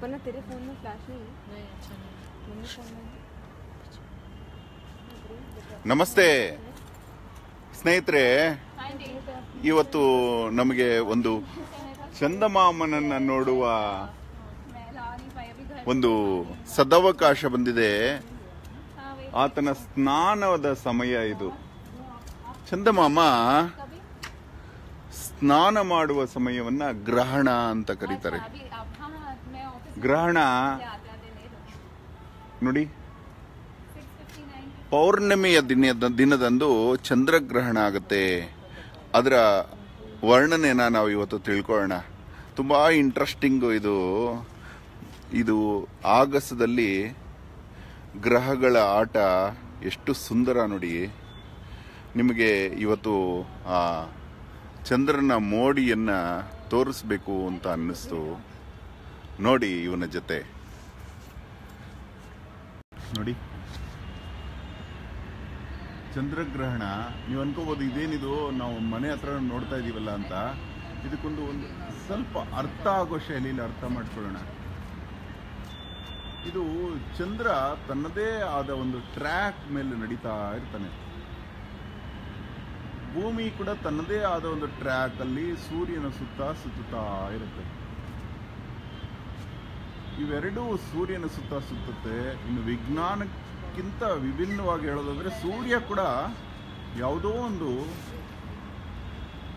वरना तेरे फोन में फ्लैश नहीं है नहीं अच्छा नहीं मम्मी फोन में ನಮಸ್ತೆ ಸ್ನೇಹಿತರೆ ಇವತ್ತು ನಮಗೆ ಒಂದು ಚಂದಮಾಮನನ್ನ ನೋಡುವ ಒಂದು ಸದವಕಾಶ ಬಂದಿದೆ ಆತನ ಸ್ನಾನದ ಸಮಯ ಇದು ಚಂದಮಾಮ ಸ್ನಾನ ಮಾಡುವ ಸಮಯವನ್ನ ಗ್ರಹಣ ಅಂತ ಕರೀತಾರೆ ಗ್ರಹಣ. ನೋಡಿ. ಪೌರ್ಣಿಮೆಯ ದಿನ, ದಿನದಂದು ಚಂದ್ರಗ್ರಹಣ ಆಗುತ್ತೆ. ಅದರ ವರ್ಣನೆನ ನಾವು ಇವತ್ತು ತಿಳ್ಕೊಳ್ಳೋಣ. ತುಂಬ ಇಂಟ್ರೆಸ್ಟಿಂಗು ಇದು. ಇದು ಆಗಸದಲ್ಲಿ ಗ್ರಹಗಳ ಆಟ ಎಷ್ಟು ಸುಂದರ ನೋಡಿ. ನಿಮಗೆ ಇವತ್ತು, ಆ, ಚಂದ್ರನ ಮೋಡಿಯನ್ನು ತೋರಿಸ್ಬೇಕು ಅಂತ ಅನ್ನಿಸ್ತು. ನೋಡಿ ಇವನ ಜೊತೆ. ನೋಡಿ. ಚಂದ್ರಗ್ರಹಣ, ನೀವು ಅನ್ಕೋಬಹುದು ಇದೇನಿದು, ನಾವು ಮನೆ ಹತ್ರ ನೋಡ್ತಾ ಇದೀವಲ್ಲ ಅಂತ. ಇದಕ್ಕೊಂದು ಒಂದು ಸ್ವಲ್ಪ ಅರ್ಥ ಆಗೋ ಶೈಲಿಯಲ್ಲಿ ಅರ್ಥ ಮಾಡ್ಕೊಳ್ಳೋಣ. ಇದು ಚಂದ್ರ ತನ್ನದೇ ಆದ ಒಂದು ಟ್ರ್ಯಾಕ್ ಮೇಲೆ ನಡೀತಾ ಇರ್ತಾನೆ. ಭೂಮಿ ಕೂಡ ತನ್ನದೇ ಆದ ಒಂದು ಟ್ರ್ಯಾಕ್ ಅಲ್ಲಿ ಸೂರ್ಯನ ಸುತ್ತ ಸುತ್ತುತ್ತಾ ಇರುತ್ತೆ. ಇವೆರಡೂ ಸೂರ್ಯನ ಸುತ್ತ ಸುತ್ತುತ್ತೆ. ಇನ್ನು ವಿಜ್ಞಾನಕ್ಕಿಂತ ವಿಭಿನ್ನವಾಗಿ ಹೇಳೋದಾದರೆ ಸೂರ್ಯ ಕೂಡ ಯಾವುದೋ ಒಂದು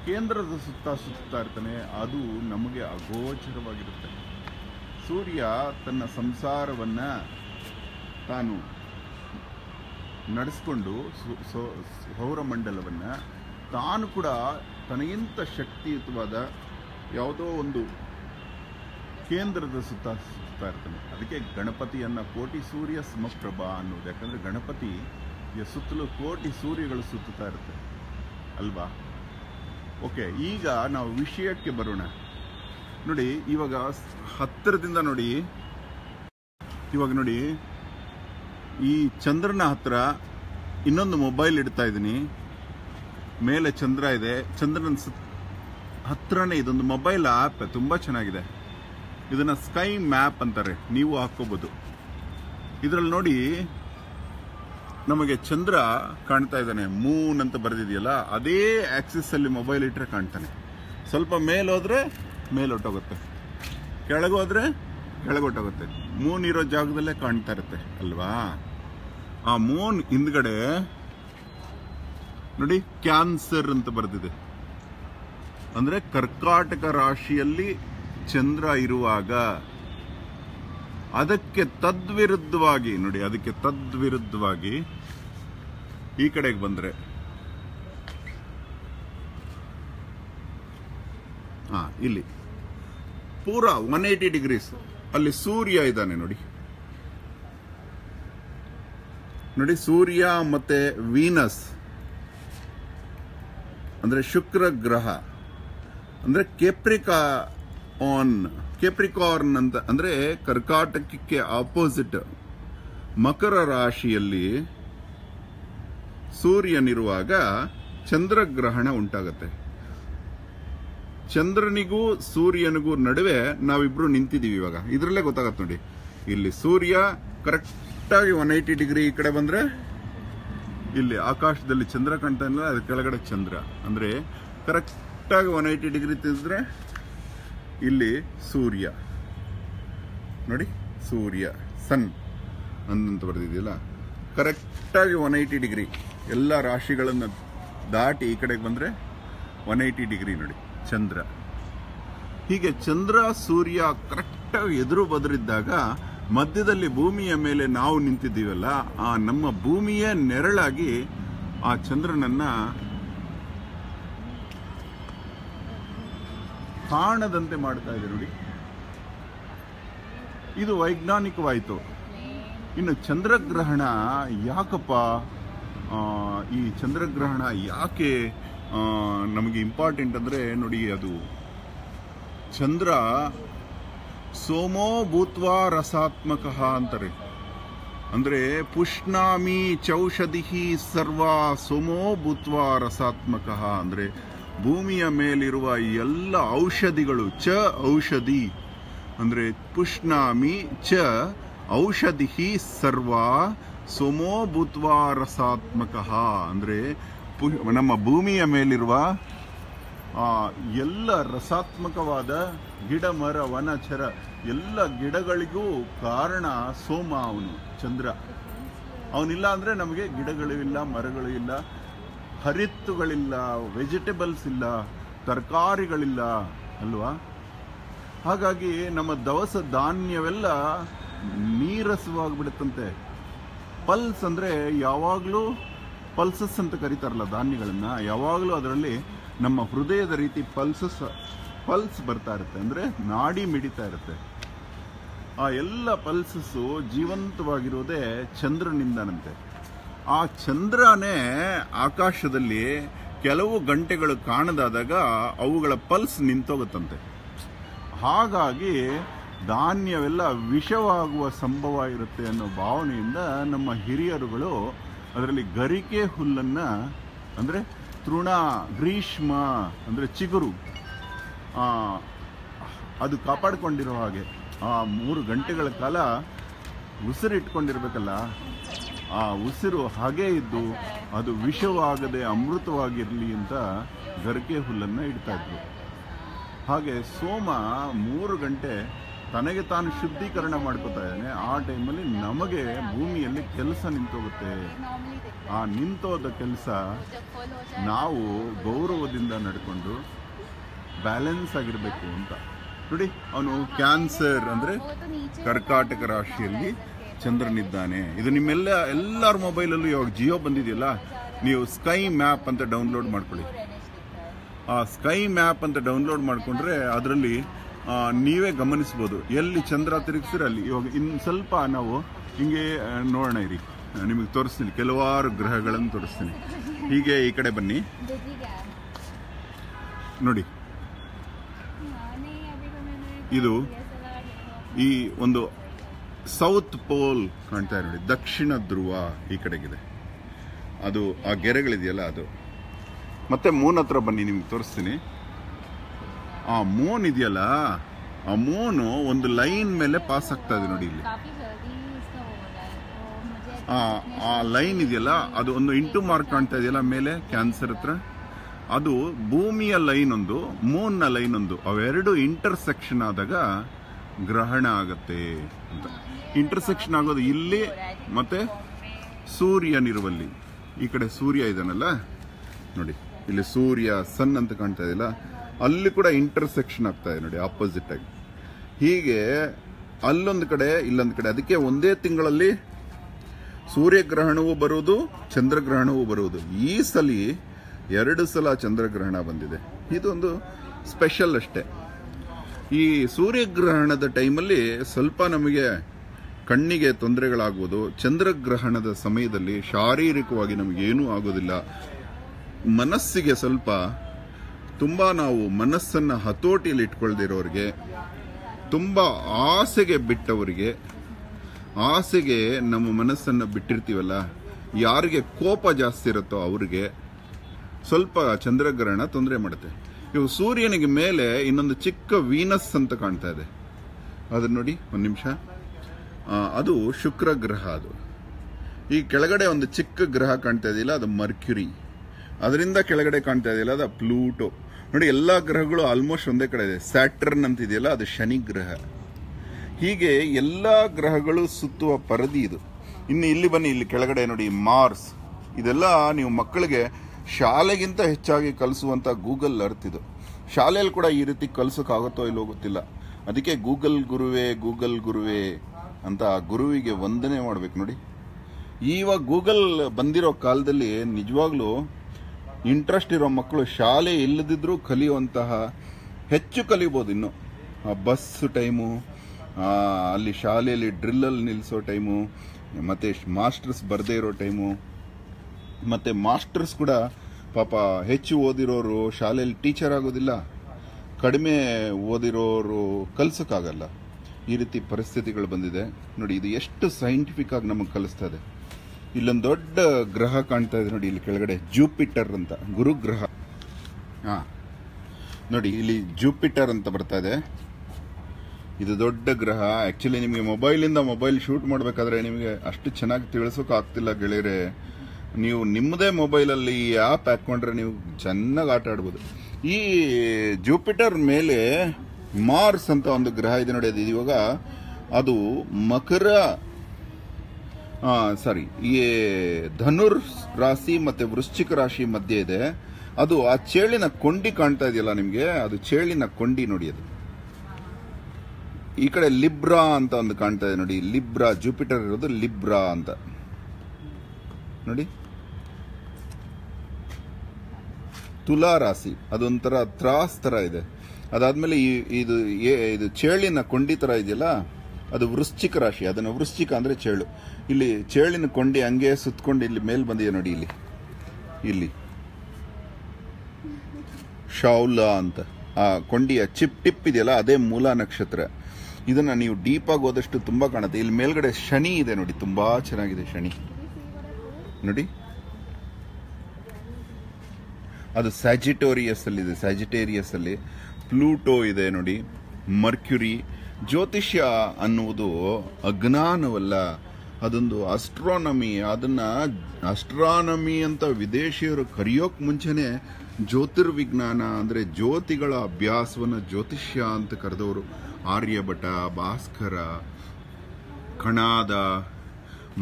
ಕೇಂದ್ರದ ಸುತ್ತ ಸುತ್ತಾ ಇರ್ತಾನೆ. ಅದು ನಮಗೆ ಅಗೋಚರವಾಗಿರುತ್ತೆ. ಸೂರ್ಯ ತನ್ನ ಸಂಸಾರವನ್ನ ತಾನು ನಡೆಸ್ಕೊಂಡು ಸು- ಸೌರಮಂಡಲವನ್ನ ತಾನು ಕೂಡ ತನಗಿಂತ ಶಕ್ತಿಯುತವಾದ ಯಾವುದೋ ಒಂದು ಕೇಂದ್ರದ ಸುತ್ತ ಸುತ್ತಾ ಇರ್ತಾನೆ. ಅದಕ್ಕೆ ಗಣಪತಿಯನ್ನ ಕೋಟಿ ಸೂರ್ಯ ಸಮಪ್ರಭಾ ಅನ್ನೋದು. ಯಾಕಂದರೆ ಗಣಪತಿ ಸುತ್ತಲೂ ಕೋಟಿ ಸೂರ್ಯಗಳು ಸುತ್ತುತ್ತಾ ಇರುತ್ತೆ. ಅಲ್ವಾ? ಓಕೆ, ಈಗ ನಾವು ವಿಷಯಕ್ಕೆ ಬರೋಣ. ನೋಡಿ, ಇವಾಗ ಹತ್ತಿರದಿಂದ ನೋಡಿ. ಇವಾಗ ನೋಡಿ. ಈ ಚಂದ್ರನ ಹತ್ರ ಇನ್ನೊಂದು ಮೊಬೈಲ್ ಇಡ್ತಾ ಇದ್ದೀನಿ. ಮೇಲೆ ಚಂದ್ರ ಇದೆ. ಚಂದ್ರನ ಸುತ್ತ ಹತ್ರನೇ ಇದೊಂದು ಮೊಬೈಲ್ ಆ್ಯಪ್ ತುಂಬಾ ಚೆನ್ನಾಗಿದೆ. ಇದನ್ನ ಸ್ಕೈ ಮ್ಯಾಪ್ ಅಂತಾರೆ. ನೀವು ಹಾಕೋಬಹುದು ಇದರಲ್ಲಿ ನೋಡಿ ನಮಗೆ ಚಂದ್ರ ಕಾಣ್ತಾ ಇದ್ದಾನೆ. ಮೂನ್ ಅಂತ ಬರೆದಿದೆಯಲ್ಲ, ಅದೇ ಆಕ್ಸಿಸ್ ಅಲ್ಲಿ ಮೊಬೈಲ್ ಇಟ್ಟರೆ ಕಾಣ್ತಾನೆ. ಸ್ವಲ್ಪ ಮೇಲೋದ್ರೆ ಮೇಲೊಟ್ಟೋಗುತ್ತೆ. ಕೆಳಗೋದ್ರೆ ಕೆಳಗೊಟ್ಟೋಗುತ್ತೆ. ಮೂನ್ ಇರೋ ಜಾಗದಲ್ಲೇ ಕಾಣ್ತಾ ಇರುತ್ತೆ, ಅಲ್ವಾ? ಆ ಮೂನ್ ಹಿಂದ್ಗಡೆ ನೋಡಿ ಕ್ಯಾನ್ಸರ್ ಅಂತ ಬರೆದಿದೆ. ಅಂದ್ರೆ ಕರ್ಕಾಟಕ ರಾಶಿಯಲ್ಲಿ ಚಂದ್ರ ಇರುವಾಗ ಅದಕ್ಕೆ ತದ್ವಿರುದ್ಧವಾಗಿ, ನೋಡಿ, ಅದಕ್ಕೆ ತದ್ವಿರುದ್ಧವಾಗಿ ಈ ಕಡೆಗೆ ಬಂದ್ರೆ. ಹಾ, ಇಲ್ಲಿ. ಪೂರ ಒನ್ ಏಯ್ಟಿ ಡಿಗ್ರೀಸ್ ಅಲ್ಲಿ ಸೂರ್ಯ ಇದ್ದಾನೆ, ನೋಡಿ. ನೋಡಿ, ಸೂರ್ಯ ಮತ್ತೆ ವೀನಸ್, ಅಂದ್ರೆ ಶುಕ್ರ ಗ್ರಹ, ಅಂದ್ರೆ ಕೆಪ್ರಿಕಾ ಆನ್ ಕೆಪ್ರಿಕಾರ್ನ್ ಅಂತ, ಅಂದ್ರೆ ಕರ್ಕಾಟಕಕ್ಕೆ ಆಪೋಸಿಟ್ ಮಕರ ರಾಶಿಯಲ್ಲಿ ಸೂರ್ಯನಿರುವಾಗ ಚಂದ್ರಗ್ರಹಣ ಉಂಟಾಗತ್ತೆ. ಚಂದ್ರನಿಗೂ ಸೂರ್ಯನಿಗೂ ನಡುವೆ ನಾವಿಬ್ರು ನಿಂತಿದ್ದೀವಿ ಇವಾಗ. ಇದ್ರಲ್ಲೇ ಗೊತ್ತಾಗತ್ತೆ ನೋಡಿ. ಇಲ್ಲಿ ಸೂರ್ಯ ಕರೆಕ್ಟಾಗಿ ಒನ್ ಏಯ್ಟಿ ಡಿಗ್ರಿ ಈ ಕಡೆ ಬಂದ್ರೆ, ಇಲ್ಲಿ ಆಕಾಶದಲ್ಲಿ ಚಂದ್ರ ಕಾಣ್ತಾ ಇಲ್ಲ, ಅದ್ರ ಕೆಳಗಡೆ ಚಂದ್ರ. ಅಂದ್ರೆ ಕರೆಕ್ಟಾಗಿ ಒನ್ ಏಯ್ಟಿ ಡಿಗ್ರಿ ತಿಂದ್ರೆ ಇಲ್ಲಿ ಸೂರ್ಯ. ನೋಡಿ, ಸೂರ್ಯ ಸನ್ ಅಂದಂತ ಬರೆದಿದೆಯಲ್ಲ? ಕರೆಕ್ಟಾಗಿ ಒನ್ ಏಯ್ಟಿ ಡಿಗ್ರಿ ಎಲ್ಲ ರಾಶಿಗಳನ್ನು ದಾಟಿ ಈ ಕಡೆಗೆ ಬಂದರೆ ಒನ್ ಏಯ್ಟಿ ಡಿಗ್ರಿ ನೋಡಿ, ಚಂದ್ರ. ಹೀಗೆ ಚಂದ್ರ, ಸೂರ್ಯ ಕರೆಕ್ಟಾಗಿ ಎದುರು ಬದರಿದ್ದಾಗ ಮಧ್ಯದಲ್ಲಿ ಭೂಮಿಯ ಮೇಲೆ ನಾವು ನಿಂತಿದ್ದೀವಲ್ಲ, ಆ ನಮ್ಮ ಭೂಮಿಯೇ ನೆರಳಾಗಿ ಆ ಚಂದ್ರನನ್ನ ಕಾಣದಂತೆ ಮಾಡ್ತಾ ಇದೆ ನೋಡಿ. ಇದು ವೈಜ್ಞಾನಿಕವಾಯಿತು. ಇನ್ನು ಚಂದ್ರಗ್ರಹಣ ಯಾಕಪ್ಪ? ಈ ಚಂದ್ರಗ್ರಹಣ ಯಾಕೆ ನಮಗೆ ಇಂಪಾರ್ಟೆಂಟ್ ಅಂದರೆ ನೋಡಿ ಅದು. ಚಂದ್ರ ಸೋಮೋ ಭೂತ್ವ ರಸಾತ್ಮಕ ಅಂತಾರೆ. ಅಂದರೆ ಪುಷ್ಣಾಮಿ ಚೌಷಧಿ ಸರ್ವ ಸೋಮೋ ಭೂತ್ವ ರಸಾತ್ಮಕ ಅಂದ್ರೆ ಭೂಮಿಯ ಮೇಲಿರುವ ಎಲ್ಲ ಔಷಧಿಗಳು ಚ ಔಷಧಿ ಅಂದ್ರೆ ಪುಷ್ನಾಮಿ ಚ ಔಷಧಿ ಸರ್ವ ಸೋಮೋ ಭೂತ್ವಾ ರಸಾತ್ಮಕ. ಅಂದ್ರೆ ನಮ್ಮ ಭೂಮಿಯ ಮೇಲಿರುವ ಎಲ್ಲ ರಸಾತ್ಮಕವಾದ ಗಿಡ, ಮರ, ವನ, ಚರ ಎಲ್ಲ ಗಿಡಗಳಿಗೂ ಕಾರಣ ಸೋಮ ಅವನು, ಚಂದ್ರ. ಅವನಿಲ್ಲ ಅಂದ್ರೆ ನಮಗೆ ಗಿಡಗಳು ಇಲ್ಲ, ಮರಗಳು ಇಲ್ಲ. ಹರಿತ್ತುಗಳಿಲ್ಲ ವೆಜಿಟೇಬಲ್ಸ್ ಇಲ್ಲ, ತರಕಾರಿಗಳಿಲ್ಲ ಅಲ್ವಾ? ಹಾಗಾಗಿ ನಮ್ಮ ದವಸ ಧಾನ್ಯವೆಲ್ಲ ನೀರಸವಾಗಿಬಿಡುತ್ತಂತೆ. ಪಲ್ಸ್ ಅಂದರೆ ಯಾವಾಗಲೂ ಪಲ್ಸಸ್ ಅಂತ ಕರೀತಾರಲ್ಲ ಧಾನ್ಯಗಳನ್ನು, ಯಾವಾಗಲೂ ಅದರಲ್ಲಿ ನಮ್ಮ ಹೃದಯದ ರೀತಿ ಪಲ್ಸಸ್, ಪಲ್ಸ್ ಬರ್ತಾ ಇರುತ್ತೆ. ಅಂದರೆ ನಾಡಿ ಮಿಡಿತಾ ಇರುತ್ತೆ. ಆ ಎಲ್ಲ ಪಲ್ಸಸ್ಸು ಜೀವಂತವಾಗಿರೋದೇ ಚಂದ್ರನಿಂದನಂತೆ. ಆ ಚಂದ್ರನೇ ಆಕಾಶದಲ್ಲಿ ಕೆಲವು ಗಂಟೆಗಳು ಕಾಣದಾದಾಗ ಅವುಗಳ ಪಲ್ಸ್ ನಿಂತೋಗುತ್ತಂತೆ. ಹಾಗಾಗಿ ಧಾನ್ಯವೆಲ್ಲ ವಿಷವಾಗುವ ಸಂಭವ ಇರುತ್ತೆ ಅನ್ನೋ ಭಾವನೆಯಿಂದ ನಮ್ಮ ಹಿರಿಯರುಗಳು ಅದರಲ್ಲಿ ಗರಿಕೆ ಹುಲ್ಲನ್ನು, ಅಂದರೆ ತೃಣ ಗ್ರೀಷ್ಮ, ಅಂದರೆ ಚಿಗುರು ಅದು ಕಾಪಾಡಿಕೊಂಡಿರೋ ಹಾಗೆ. ಆ ಮೂರು ಗಂಟೆಗಳ ಕಾಲ ಉಸಿರಿಟ್ಕೊಂಡಿರ್ಬೇಕಲ್ಲ ಆ ಉಸಿರು ಹಾಗೆ ಇದ್ದು ಅದು. ವಿಷವಾಗದೆ ಅಮೃತವಾಗಿರಲಿ ಅಂತ ಗರಿಕೆ ಹುಲ್ಲನ್ನು ಇಡ್ತಾ ಇದ್ರು. ಹಾಗೆ ಸೋಮ ಮೂರು ಗಂಟೆ ತನಗೆ ತಾನು ಶುದ್ಧೀಕರಣ ಮಾಡ್ಕೋತಾ ಇದ್ದಾನೆ. ಆ ಟೈಮಲ್ಲಿ ನಮಗೆ ಭೂಮಿಯಲ್ಲಿ ಕೆಲಸ ನಿಂತೋಗುತ್ತೆ. ಆ ನಿಂತೋದ ಕೆಲಸ ನಾವು ಗೌರವದಿಂದ ನಡ್ಕೊಂಡು ಬ್ಯಾಲೆನ್ಸ್ ಆಗಿರಬೇಕು ಅಂತ. ನೋಡಿ ಅವನು ಕ್ಯಾನ್ಸರ್ ಅಂದರೆ ಕರ್ಕಾಟಕ ರಾಶಿಯಲ್ಲಿ ಚಂದ್ರನಿದ್ದಾನೆ. ಇದು ನಿಮ್ಮೆಲ್ಲ, ಎಲ್ಲರ ಮೊಬೈಲಲ್ಲೂ ಇವಾಗ ಜಿಯೋ ಬಂದಿದೆಯಲ್ಲ, ನೀವು ಸ್ಕೈ ಮ್ಯಾಪ್ ಅಂತ ಡೌನ್ಲೋಡ್ ಮಾಡ್ಕೊಳ್ಳಿ. ಆ ಸ್ಕೈ ಮ್ಯಾಪ್ ಅಂತ ಡೌನ್ಲೋಡ್ ಮಾಡಿಕೊಂಡ್ರೆ ಅದರಲ್ಲಿ ನೀವೇ ಗಮನಿಸ್ಬೋದು. ಎಲ್ಲಿ ಚಂದ್ರ ತಿರುಗಿಸಿದ್ರೆ ಅಲ್ಲಿ. ಇವಾಗ ಇನ್ನು ಸ್ವಲ್ಪ ನಾವು ಹಿಂಗೆ ನೋಡೋಣ ಇರಿ. ನಿಮಗೆ ತೋರಿಸ್ತೀನಿ. ಕೆಲವಾರು ಗ್ರಹಗಳನ್ನು ತೋರಿಸ್ತೀನಿ. ಹೀಗೆ ಈ ಕಡೆ ಬನ್ನಿ. ನೋಡಿ. ಇದು ಈ ಒಂದು ಸೌತ್ ಪೋಲ್ ಕಾಣ್ತಾ ನೋಡಿ ದಕ್ಷಿಣ ಧ್ರುವ ಈ ಕಡೆಗಿದೆ. ಅದು ಆ ಗೆರೆಗಳಿದೆಯಲ್ಲ ಅದು. ಮತ್ತೆ ಮೂನ್ ಹತ್ರ ಬನ್ನಿ ನಿಮ್ಗೆ ತೋರಿಸ್ತೀನಿ. ಆ ಮೂನ್ ಇದೆಯಲ್ಲ ಆ ಮೋನು ಒಂದು ಲೈನ್ ಮೇಲೆ ಪಾಸ್ ಆಗ್ತಾ ಇದೆ ನೋಡಿ ಇಲ್ಲಿ. ಆ ಲೈನ್ ಇದೆಯಲ್ಲ ಅದು ಒಂದು ಇಂಟು ಮಾರ್ಕ್ ಕಾಣ್ತಾ ಇದೆಯಲ್ಲ ಮೇಲೆ ಕ್ಯಾನ್ಸರ್ ಹತ್ರ. ಅದು ಭೂಮಿಯ ಲೈನ್ ಒಂದು ಮೂನ್ನ ಲೈನ್ ಒಂದು ಅವೆರಡು ಇಂಟರ್ಸೆಕ್ಷನ್ ಆದಾಗ ಗ್ರಹಣ ಆಗತ್ತೆ ಅಂತ. ಇಂಟರ್ಸೆಕ್ಷನ್ ಆಗೋದು ಇಲ್ಲಿ ಮತ್ತೆ ಸೂರ್ಯನಿರುವಲ್ಲಿ ಈ ಕಡೆ ಸೂರ್ಯ ಇದನ್ನಲ್ಲ ನೋಡಿ, ಇಲ್ಲಿ ಸೂರ್ಯ ಸನ್ ಅಂತ ಕಾಣ್ತಾ ಇದೆಯಲ್ಲ? ಅಲ್ಲಿ ಕೂಡ ಇಂಟರ್ಸೆಕ್ಷನ್ ಆಗ್ತಾ ಇದೆ ನೋಡಿ ಆಪೋಸಿಟ್ ಆಗಿ. ಹೀಗೆ ಅಲ್ಲೊಂದು ಕಡೆ, ಇಲ್ಲೊಂದು ಕಡೆ. ಅದಕ್ಕೆ ಒಂದೇ ತಿಂಗಳಲ್ಲಿ ಸೂರ್ಯಗ್ರಹಣವೂ ಬರುವುದು, ಚಂದ್ರಗ್ರಹಣವೂ ಬರುವುದು. ಈ ಸಲ ಎರಡು ಸಲ ಚಂದ್ರಗ್ರಹಣ ಬಂದಿದೆ. ಇದೊಂದು ಸ್ಪೆಷಲ್ ಅಷ್ಟೇ. ಈ ಸೂರ್ಯಗ್ರಹಣದ ಟೈಮಲ್ಲಿ ಸ್ವಲ್ಪ ನಮಗೆ ಕಣ್ಣಿಗೆ ತೊಂದರೆಗಳಾಗುವುದು, ಚಂದ್ರಗ್ರಹಣದ ಸಮಯದಲ್ಲಿ ಶಾರೀರಿಕವಾಗಿ ನಮಗೇನೂ ಆಗೋದಿಲ್ಲ. ಮನಸ್ಸಿಗೆ ಸ್ವಲ್ಪ ತುಂಬ ನಾವು ಮನಸ್ಸನ್ನು ಹತೋಟಿಯಲ್ಲಿ ಇಟ್ಕೊಳ್ದಿರೋರಿಗೆ, ತುಂಬ ಆಸೆಗೆ ಬಿಟ್ಟವರಿಗೆ, ಆಸೆಗೆ ನಮ್ಮ ಮನಸ್ಸನ್ನು ಬಿಟ್ಟಿರ್ತೀವಲ್ಲ, ಯಾರಿಗೆ ಕೋಪ ಜಾಸ್ತಿ ಇರುತ್ತೋ ಅವರಿಗೆ ಸ್ವಲ್ಪ ಚಂದ್ರಗ್ರಹಣ ತೊಂದರೆ ಮಾಡುತ್ತೆ. ಇವು ಸೂರ್ಯನಿಗೆ ಮೇಲೆ ಇನ್ನೊಂದು ಚಿಕ್ಕ ವೀನಸ್ ಅಂತ ಕಾಣ್ತಾ ಇದೆ. ಅದನ್ನ ನೋಡಿ, ಒಂದು ನಿಮಿಷ. ಅದು ಶುಕ್ರ ಗ್ರಹ ಅದು. ಈ ಕೆಳಗಡೆ ಒಂದು ಚಿಕ್ಕ ಗ್ರಹ ಕಾಣ್ತಾ ಇದೆಯಲ್ಲ, ಅದು ಮರ್ಕ್ಯುರಿ. ಅದರಿಂದ ಕೆಳಗಡೆ ಕಾಣ್ತಾ ಇದೆಯಲ್ಲ, ಅದು ಪ್ಲೂಟೋ. ನೋಡಿ, ಎಲ್ಲಾ ಗ್ರಹಗಳು ಆಲ್ಮೋಸ್ಟ್ ಒಂದೇ ಕಡೆ ಇದೆ. ಸ್ಯಾಟರ್ನ್ ಅಂತ ಇದೆಯಲ್ಲ, ಅದು ಶನಿ ಗ್ರಹ. ಹೀಗೆ ಎಲ್ಲಾ ಗ್ರಹಗಳು ಸುತ್ತುವ ಪರದಿ ಇದು. ಇನ್ನು ಇಲ್ಲಿ ಬನ್ನಿ, ಇಲ್ಲಿ ಕೆಳಗಡೆ ನೋಡಿ, ಮಾರ್ಸ್. ಇದೆಲ್ಲ ನೀವು ಮಕ್ಕಳಿಗೆ ಶಾಲೆಗಿಂತ ಹೆಚ್ಚಾಗಿ ಕಲಿಸುವಂಥ ಗೂಗಲ್ ಅರ್ತ್ ಇದು. ಶಾಲೆಯಲ್ಲಿ ಕೂಡ ಈ ರೀತಿ ಕಲಿಸೋಕ್ಕಾಗುತ್ತೋ ಇಲ್ಲೋ ಗೊತ್ತಿಲ್ಲ. ಅದಕ್ಕೆ ಗೂಗಲ್ ಗುರುವೇ ಗೂಗಲ್ ಗುರುವೇ ಅಂತ ಗುರುವಿಗೆ ವಂದನೆ ಮಾಡಬೇಕು ನೋಡಿ. ಇವಾಗ ಗೂಗಲ್ ಬಂದಿರೋ ಕಾಲದಲ್ಲಿ ನಿಜವಾಗ್ಲೂ ಇಂಟ್ರೆಸ್ಟ್ ಇರೋ ಮಕ್ಕಳು ಶಾಲೆ ಇಲ್ಲದಿದ್ರೂ ಕಲಿಯುವಂತಹ, ಹೆಚ್ಚು ಕಲಿಬೋದು ಇನ್ನು. ಬಸ್ ಟೈಮು ಅಲ್ಲಿ ಶಾಲೆಯಲ್ಲಿ ಡ್ರಿಲ್ಲಲ್ಲಿ ನಿಲ್ಲಿಸೋ ಟೈಮು ಮತ್ತು ಮಾಸ್ಟರ್ಸ್ ಬರದೇ ಇರೋ ಟೈಮು ಮತ್ತೆ ಮಾಸ್ಟರ್ಸ್ ಕೂಡ ಪಾಪ ಹೆಚ್ಚು ಓದಿರೋರು ಶಾಲೆಯಲ್ಲಿ ಟೀಚರ್ ಆಗೋದಿಲ್ಲ. ಕಡಿಮೆ ಓದಿರೋರು ಕಲ್ಸೋಕ್ಕಾಗಲ್ಲ. ಈ ರೀತಿ ಪರಿಸ್ಥಿತಿಗಳು ಬಂದಿದೆ. ನೋಡಿ, ಇದು ಎಷ್ಟು ಸೈಂಟಿಫಿಕ್ ಆಗಿ ನಮಗೆ ಕಲಿಸ್ತಾ ಇದೆ. ಇಲ್ಲೊಂದು ದೊಡ್ಡ ಗ್ರಹ ಕಾಣ್ತಾ ಇದೆ ನೋಡಿ, ಇಲ್ಲಿ ಕೆಳಗಡೆ ಜೂಪಿಟರ್ ಅಂತ, ಗುರುಗ್ರಹ. ಹಾ. ನೋಡಿ, ಇಲ್ಲಿ ಜೂಪಿಟರ್ ಅಂತ ಬರ್ತಾ ಇದೆ. ಇದು ದೊಡ್ಡ ಗ್ರಹ. ಆ್ಯಕ್ಚುಲಿ ನಿಮಗೆ ಮೊಬೈಲಿಂದ ಮೊಬೈಲ್ ಶೂಟ್ ಮಾಡಬೇಕಾದ್ರೆ ನಿಮಗೆ ಅಷ್ಟು ಚೆನ್ನಾಗಿ ತಿಳಿಸೋಕೆ ಆಗ್ತಿಲ್ಲ ಗೆಳೆಯರೆ. ನೀವು ನಿಮ್ಮದೇ ಮೊಬೈಲಲ್ಲಿ ಈ ಆ್ಯಪ್ ಹಾಕ್ಕೊಂಡ್ರೆ ನೀವು ಚೆನ್ನಾಗಿ ಆಟ ಆಡ್ಬೋದು. ಈ ಜೂಪಿಟರ್ ಮೇಲೆ ಮಾರ್ಸ್ ಅಂತ ಒಂದು ಗ್ರಹ ಇದೆ ನೋಡಿ, ಅದು ಇವಾಗ ಅದು ಮಕರ ಸಾರಿ ಈ ಧನುರ್ ರಾಶಿ ಮತ್ತು ವೃಶ್ಚಿಕ ರಾಶಿ ಮಧ್ಯೆ ಇದೆ. ಅದು ಆ ಚೇಳಿನ ಕೊಂಡಿ ಕಾಣ್ತಾ ಇದೆಯಲ್ಲ ನಿಮಗೆ? ಅದು ಚೇಳಿನ ಕೊಂಡಿ ನೋಡಿ ಅದು. ಈ ಕಡೆ ಲಿಬ್ರಾ ಅಂತ ಒಂದು ಕಾಣ್ತಾ ಇದೆ ನೋಡಿ ಲಿಬ್ರಾ ಜೂಪಿಟರ್ ಇರೋದು ಲಿಬ್ರಾ ಅಂತ. ನೋಡಿ. ತುಲಾ ರಾಶಿ, ಅದೊಂಥರ ತ್ರಾಸ್ ಥರ ಇದೆ. ಅದಾದ್ಮೇಲೆ ಈ ಇದು ಇದು ಚೇಳಿನ ಕೊಂಡಿ ತರ ಇದೆಯಲ್ಲ, ಅದು ವೃಶ್ಚಿಕ ರಾಶಿ, ಅದನ್ನು ವೃಶ್ಚಿಕ ಅಂದ್ರೆ ಚೇಳು. ಇಲ್ಲಿ ಚೇಳಿನ ಕೊಂಡಿ ಹಂಗೆ ಸುತ್ತಕೊಂಡು ಇಲ್ಲಿ ಮೇಲ್ ಬಂದಿದೆ ನೋಡಿ ಇಲ್ಲಿ. ಇಲ್ಲಿ. ಶೌಲ ಅಂತ. ಆ ಕೊಂಡಿಯ ಚಿಪ್ ಟಿಪ್ ಇದೆಯಲ್ಲ, ಅದೇ ಮೂಲ ನಕ್ಷತ್ರ. ಇದನ್ನ ನೀವು ಡೀಪ್ ಆಗಿ ಹೋದಷ್ಟು ತುಂಬಾ ಕಾಣುತ್ತೆ. ಇಲ್ಲಿ ಮೇಲ್ಗಡೆ ಶನಿ ಇದೆ ನೋಡಿ, ತುಂಬಾ ಚೆನ್ನಾಗಿದೆ ಶನಿ. ನೋಡಿ. ಅದು ಸ್ಯಾಜಿಟೋರಿಯಸ್ ಅಲ್ಲಿ ಇದೆ ಸ್ಯಾಜಿಟೇರಿಯಸ್ ಅಲ್ಲಿ ಪ್ಲೂಟೋ ಇದೆ ನೋಡಿ. ಮರ್ಕ್ಯುರಿ ಜ್ಯೋತಿಷ್ಯ ಅನ್ನುವುದು ಅಜ್ಞಾನವಲ್ಲ. ಅದೊಂದು ಅಸ್ಟ್ರಾನಮಿ ಅದನ್ನ ಅಸ್ಟ್ರಾನಮಿ ಅಂತ ವಿದೇಶಿಯರು ಕರೆಯೋಕ್ ಮುಂಚೆನೆ ಜ್ಯೋತಿರ್ವಿಜ್ಞಾನ ಅಂದ್ರೆ ಜ್ಯೋತಿಗಳ ಅಭ್ಯಾಸವನ್ನು ಜ್ಯೋತಿಷ್ಯ ಅಂತ ಕರೆದವರು. ಆರ್ಯಭಟ, ಭಾಸ್ಕರ, ಕಣಾದ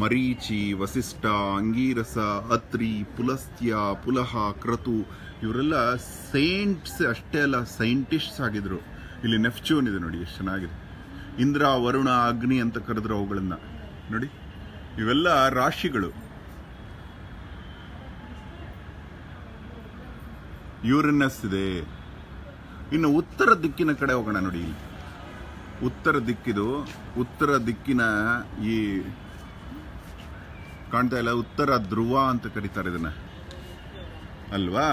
ಮರೀಚಿ, ವಸಿಷ್ಠ, ಅಂಗೀರಸ, ಅತ್ರಿ, ಪುಲಸ್ತ್ಯ, ಪುಲಹ, ಕ್ರತು, ಇವರೆಲ್ಲ ಸೈಂಟ್ಸ್ ಅಷ್ಟೇ ಅಲ್ಲ ಸೈಂಟಿಸ್ಟ್ಸ್ ಆಗಿದ್ರು. ಇಲ್ಲಿ ನೆಫ್ಚೂನ್ ಇದೆ ನೋಡಿ, ಎಷ್ಟು ಚೆನ್ನಾಗಿದೆ. ಇಂದ್ರ, ವರುಣ, ಅಗ್ನಿ ಅಂತ ಕರೆದ್ರು ಅವುಗಳನ್ನು. ನೋಡಿ, ಇವೆಲ್ಲ ರಾಶಿಗಳು. ಯೂರಿನಸ್ ಇದೆ. ಇನ್ನು ಉತ್ತರ ದಿಕ್ಕಿನ ಕಡೆ ಹೋಗೋಣ ನೋಡಿ ಉತ್ತರ ದಿಕ್ಕಿದು, ಉತ್ತರ ದಿಕ್ಕಿನ ಈ ಕಾಣ್ತಾ ಇಲ್ಲ. ಉತ್ತರ ಧ್ರುವ ಅಂತ ಕರೀತಾರೆ ಇದನ್ನ. ಅಲ್ವಾ?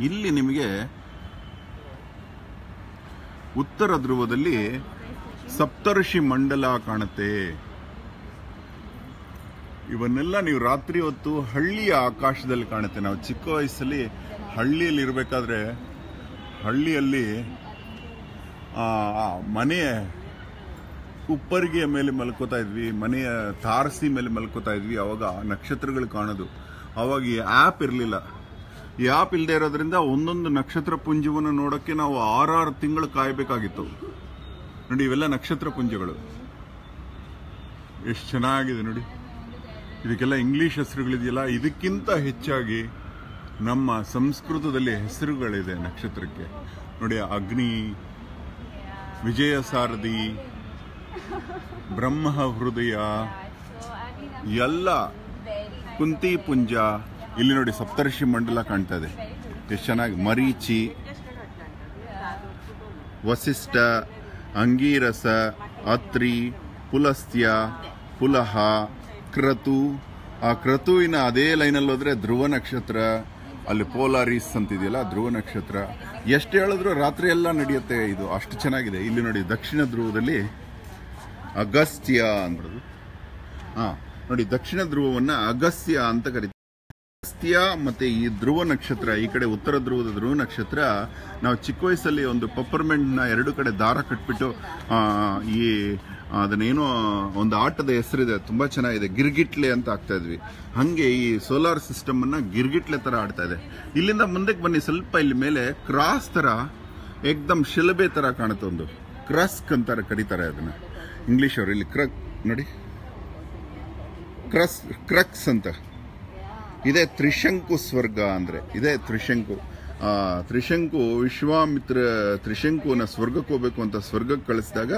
ಇಲ್ಲಿ ನಿಮಗೆ ಉತ್ತರ ಧ್ರುವದಲ್ಲಿ ಸಪ್ತರ್ಷಿ ಮಂಡಲ ಕಾಣುತ್ತೆ. ಇವನ್ನೆಲ್ಲ ನೀವು ರಾತ್ರಿ ಹೊತ್ತು ಹಳ್ಳಿಯ ಆಕಾಶದಲ್ಲಿ ಕಾಣುತ್ತೆ. ನಾವು ಚಿಕ್ಕ ವಯಸ್ಸಲ್ಲಿ ಹಳ್ಳಿಯಲ್ಲಿ ಇರಬೇಕಾದ್ರೆ ಹಳ್ಳಿಯಲ್ಲಿ ಆ, ಉಪ್ಪರಿಗೆಯ ಮೇಲೆ ಮಲ್ಕೋತಾ ಇದ್ವಿ, ಮನೆಯ ತಾರಸಿ ಮೇಲೆ ಮಲ್ಕೋತಾ ಇದ್ವಿ, ಅವಾಗ ನಕ್ಷತ್ರಗಳು ಕಾಣೋದು. ಅವಾಗ ಈ ಆ್ಯಪ್ ಇರಲಿಲ್ಲ. ಈ ಆ್ಯಪ್ ಇಲ್ಲದೆ ಇರೋದ್ರಿಂದ ಒಂದೊಂದು ನಕ್ಷತ್ರ ಪುಂಜವನ್ನು ನೋಡೋಕ್ಕೆ ನಾವು ಆರಾರು ತಿಂಗಳು ಕಾಯಬೇಕಾಗಿತ್ತು. ನೋಡಿ, ಇವೆಲ್ಲ ನಕ್ಷತ್ರ ಪುಂಜಗಳು. ಎಷ್ಟು ಚೆನ್ನಾಗಿದೆ ನೋಡಿ. ಇದಕ್ಕೆಲ್ಲ ಇಂಗ್ಲೀಷ್ ಹೆಸರುಗಳಿದೆಯಲ್ಲ, ಇದಕ್ಕಿಂತ ಹೆಚ್ಚಾಗಿ ನಮ್ಮ ಸಂಸ್ಕೃತದಲ್ಲಿ ಹೆಸರುಗಳಿದೆ ನಕ್ಷತ್ರಕ್ಕೆ. ನೋಡಿ, ಅಗ್ನಿ ವಿಜಯ ಸಾರಥಿ ಬ್ರಹ್ಮ ಹೃದಯ, ಎಲ್ಲ. ಕುಂತಿ ಪುಂಜ. ಇಲ್ಲಿ ನೋಡಿ ಸಪ್ತರ್ಷಿ ಮಂಡಲ ಕಾಣ್ತಾ ಇದೆ ಎಷ್ಟು ಚೆನ್ನಾಗಿ. ಮರೀಚಿ, ವಸಿಷ್ಠ, ಅಂಗೀರಸ, ಅತ್ರಿ, ಪುಲಸ್ತ್ಯ, ಪುಲಹ, ಕ್ರತು. ಆ ಕ್ರತುವಿನ ಅದೇ ಲೈನಲ್ಲಿ ಹೋದ್ರೆ ಧ್ರುವ ನಕ್ಷತ್ರ, ಅಲ್ಲಿ ಪೋಲಾರಿಸ್ ಅಂತಿದೆಯಲ್ಲ, ಧ್ರುವ ನಕ್ಷತ್ರ. ಎಷ್ಟು ಹೇಳಿದ್ರು ರಾತ್ರಿ ಎಲ್ಲ ನಡೆಯುತ್ತೆ ಇದು. ಅಷ್ಟು ಚೆನ್ನಾಗಿದೆ. ಇಲ್ಲಿ ನೋಡಿ ದಕ್ಷಿಣ ಧ್ರುವದಲ್ಲಿ ಅಗಸ್ತ್ಯ ಅಂದ್ರದು ಹಾ ನೋಡಿ ದಕ್ಷಿಣ ಧ್ರುವವನ್ನ ಅಗಸ್ತ್ಯ ಅಂತ ಕರಿತೀವಿ ಅಗಸ್ತ್ಯ ಮತ್ತೆ ಈ ಧ್ರುವ ನಕ್ಷತ್ರ ಈ ಕಡೆ ಉತ್ತರ ಧ್ರುವದ ಧ್ರುವ ನಕ್ಷತ್ರ ನಾವು ಚಿಕ್ಕ ವಯಸ್ಸಲ್ಲಿ ಒಂದು ಪಪ್ಪರ್ಮೆಂಟ್ನ ಎರಡು ಕಡೆ ದಾರ ಕಟ್ಬಿಟ್ಟು ಆ, ಈ ಅದನ್ನೇನೋ ಒಂದು ಆಟದ ಹೆಸರಿದೆ ತುಂಬಾ ಚೆನ್ನಾಗಿದೆ ಗಿರ್ಗಿಟ್ಲೆ ಅಂತ ಆಗ್ತಾ ಇದ್ವಿ. ಹಂಗೆ ಈ ಸೋಲಾರ್ ಸಿಸ್ಟಮ್ ಅನ್ನ ಗಿರ್ಗಿಟ್ಲೆ ತರ ಆಡ್ತಾ ಇದೆ. ಇಲ್ಲಿಂದ ಮುಂದಕ್ಕೆ ಬನ್ನಿ ಸ್ವಲ್ಪ ಇಲ್ಲಿ ಮೇಲೆ ಕ್ರಾಸ್ ತರ ಎಕ್ದಮ್ ಶಿಲಬೆ ತರ ಕಾಣುತ್ತೆ ಒಂದು. ಕ್ರಸ್ಕ್ ಅಂತಾರೆ ಕರೀತಾರೆ ಅದನ್ನ. ಇಂಗ್ಲಿಷ್ ಅವರು ಇಲ್ಲಿ ಕ್ರಕ್ ನೋಡಿ. ಕ್ರಸ್ ಕ್ರಕ್ಸ್ ಅಂತ. ಇದೇ ತ್ರಿಶಂಕು ಸ್ವರ್ಗ ಅಂದರೆ, ಇದೇ ತ್ರಿಶಂಕು. ತ್ರಿಶಂಕು ವಿಶ್ವಾಮಿತ್ರ ತ್ರಿಶಂಕುನ ಸ್ವರ್ಗಕ್ಕೆ ಹೋಗ್ಬೇಕು ಅಂತ ಸ್ವರ್ಗಕ್ಕೆ ಕಳಿಸಿದಾಗ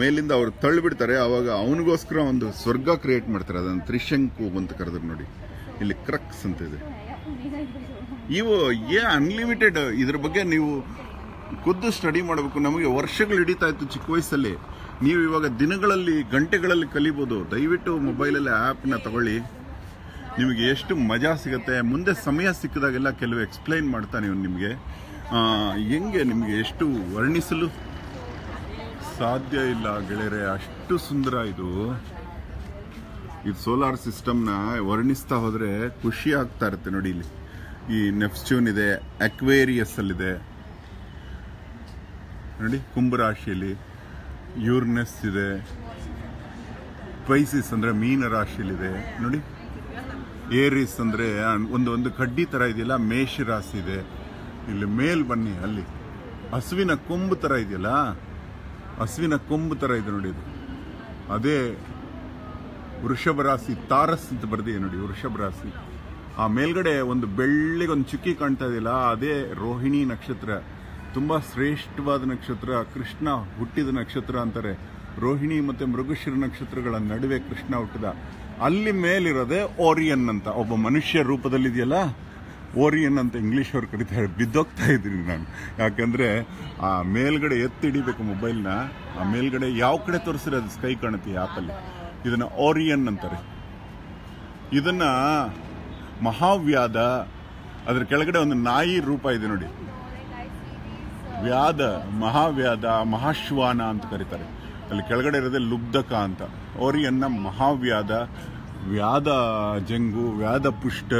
ಮೇಲಿಂದ ಅವ್ರು ತಳ್ಳಿಬಿಡ್ತಾರೆ. ಆವಾಗ ಅವನಿಗೋಸ್ಕರ ಒಂದು ಸ್ವರ್ಗ ಕ್ರಿಯೇಟ್ ಮಾಡ್ತಾರೆ. ಅದನ್ನು ತ್ರಿಶಂಕು ಅಂತ ಕರೆದ್ರು ನೋಡಿ. ಇಲ್ಲಿ ಕ್ರಕ್ಸ್ ಅಂತ ಇದೆ. ಇವು ಏ ಅನ್ಲಿಮಿಟೆಡ್ ಇದ್ರ ಬಗ್ಗೆ ನೀವು ಖುದ್ದು ಸ್ಟಡಿ ಮಾಡಬೇಕು. ನಮಗೆ ವರ್ಷಗಳು ಹಿಡಿತಾ ಇತ್ತು ಚಿಕ್ಕ ವಯಸ್ಸಲ್ಲಿ. ನೀವು ಇವಾಗ ದಿನಗಳಲ್ಲಿ, ಗಂಟೆಗಳಲ್ಲಿ ಕಲಿಬೋದು. ದಯವಿಟ್ಟು ಮೊಬೈಲಲ್ಲಿ ಆ್ಯಪ್ನ ತಗೊಳ್ಳಿ. ನಿಮಗೆ ಎಷ್ಟು ಮಜಾ ಸಿಗುತ್ತೆ. ಮುಂದೆ ಸಮಯ ಸಿಕ್ಕಿದಾಗೆಲ್ಲ ಕೆಲವು ಎಕ್ಸ್ಪ್ಲೈನ್ ಮಾಡ್ತಾನೆ ನೀವು ನಿಮಗೆ. ಹೆಂಗೆ ನಿಮಗೆ ಎಷ್ಟು ವರ್ಣಿಸಲು ಸಾಧ್ಯ ಇಲ್ಲ ಗೆಳೆಯರೆ. ಅಷ್ಟು ಸುಂದರ ಇದು. ಈ ಸೋಲಾರ್ ಸಿಸ್ಟಮ್ನ ವರ್ಣಿಸ್ತಾ ಹೋದರೆ ಖುಷಿ ಆಗ್ತಾ ಇರುತ್ತೆ ನೋಡಿ ಇಲ್ಲಿ. ಈ ನೆಪ್ಸ್ಟ್ಯೂನ್ ಇದೆ ಅಕ್ವೇರಿಯಸ್ ಅಲ್ಲಿದೆ. ನೋಡಿ ಕುಂಭರಾಶಿಯಲ್ಲಿ ಯೂರ್ನೆಸ್ ಇದೆ. ಪೈಸಿಸ್ ಅಂದರೆ ಮೀನ ರಾಶಿಯಲ್ಲಿದೆ ನೋಡಿ. ಏರಿಸ್ ಅಂದರೆ ಒಂದು ಒಂದು ಕಡ್ಡಿ ಥರ ಇದೆಯಲ್ಲ, ಮೇಷ ರಾಶಿ ಇದೆ. ಇಲ್ಲಿ ಮೇಲ್ ಬನ್ನಿ, ಅಲ್ಲಿ. ಹಸುವಿನ ಕೊಂಬು ಥರ ಇದೆಯಲ್ಲ, ಹಸುವಿನ ಕೊಂಬು ಥರ ಇದೆ ನೋಡಿ ಇದು. ಅದೇ ವೃಷಭ ರಾಶಿ, ತಾರಸ್ ಅಂತ ಬರ್ದಿದೆ ನೋಡಿ, ವೃಷಭ ರಾಶಿ. ಆ ಮೇಲ್ಗಡೆ ಒಂದು ಬೆಳ್ಳಿಗೆ ಒಂದು ಚುಕ್ಕಿ ಕಾಣ್ತಾ ಇದೆಯಲ್ಲ, ಅದೇ ರೋಹಿಣಿ ನಕ್ಷತ್ರ. ತುಂಬಾ ಶ್ರೇಷ್ಠವಾದ ನಕ್ಷತ್ರ, ಕೃಷ್ಣ ಹುಟ್ಟಿದ ನಕ್ಷತ್ರ ಅಂತಾರೆ. ರೋಹಿಣಿ ಮತ್ತು ಮೃಗಶಿರ ನಕ್ಷತ್ರಗಳ ನಡುವೆ ಕೃಷ್ಣ ಹುಟ್ಟಿದ. ಅಲ್ಲಿ ಮೇಲಿರೋದೆ ಓರಿಯನ್ ಅಂತ. ಒಬ್ಬ ಮನುಷ್ಯ ರೂಪದಲ್ಲಿದೆಯಲ್ಲ, ಓರಿಯನ್ ಅಂತ ಇಂಗ್ಲೀಷ್ ಅವ್ರು ಕರೀತಾರೆ ಬಿದ್ದೋಗ್ತಾ ಇದ್ದೀನಿ ನಾನು. ಯಾಕಂದ್ರೆ ಆ ಮೇಲ್ಗಡೆ ಎತ್ತಿ ಹಿಡಿಬೇಕು ಮೊಬೈಲ್ನ ಆ ಮೇಲ್ಗಡೆ ಯಾವ ಕಡೆ ತೋರಿಸಿದ್ರೆ ಅದು ಸ್ಕೈ ಕಾಣುತ್ತೆ ಈ ಇದನ್ನು ಇದನ್ನ ಓರಿಯನ್ ಅಂತಾರೆ. ಇದನ್ನು ಮಹಾವ್ಯಾದ, ಅದ್ರ ಕೆಳಗಡೆ ಒಂದು ನಾಯಿ ರೂಪ ಇದೆ ನೋಡಿ. ವ್ಯಾದ, ಮಹಾವ್ಯಾದ, ಮಹಾಶ್ವಾನ ಅಂತ ಕರೀತಾರೆ. ಅಲ್ಲಿ ಕೆಳಗಡೆ ಇರೋದೇ ಲುಬ್ಧಕ ಅಂತ. ಓರಿಯನ್ನ ಮಹಾವ್ಯಾದ, ವ್ಯಾದ ಜಂಗು, ವ್ಯಾದ ಪುಷ್ಟ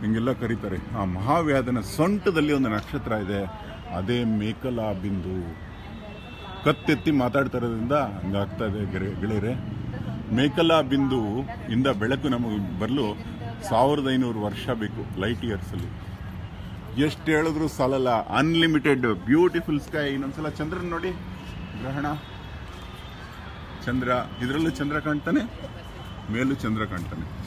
ಹಿಂಗೆಲ್ಲ ಕರೀತಾರೆ. ಆ ಮಹಾವ್ಯಾದನ ಸೊಂಟದಲ್ಲಿ ಒಂದು ನಕ್ಷತ್ರ ಇದೆ. ಅದೇ ಮೇಕಲಾ ಬಿಂದು. ಕತ್ತೆತ್ತಿ ಮಾತಾಡ್ತಾ ಇರೋದ್ರಿಂದ ಹಂಗಾಗ್ತಾ ಇದೆ ಗೆರೆ- ಗೆಳೆಯರೆ. ಮೇಕಲಾ ಬಿಂದು ಇಂದ ಬೆಳಕು ನಮಗೆ ಬರಲು ಸಾವಿರದ ಐನೂರು ವರ್ಷ ಬೇಕು, ಲೈಟ್ ಇಯರ್ಸ್ ಅಲ್ಲಿ. ಎಷ್ಟು ಹೇಳಿದ್ರು ಸಾಲಲ್ಲ. ಅನ್ಲಿಮಿಟೆಡ್ ಬ್ಯೂಟಿಫುಲ್ ಸ್ಕೈ ಇನ್ನೊಂದ್ಸಲ ಚಂದ್ರನ ನೋಡಿ. ಗ್ರಹಣ. ಚಂದ್ರ. ಇದರಲ್ಲೂ ಚಂದ್ರ ಕಾಣ್ತಾನೆ, ಮೇಲೂ ಚಂದ್ರ ಕಾಣ್ತಾನೆ.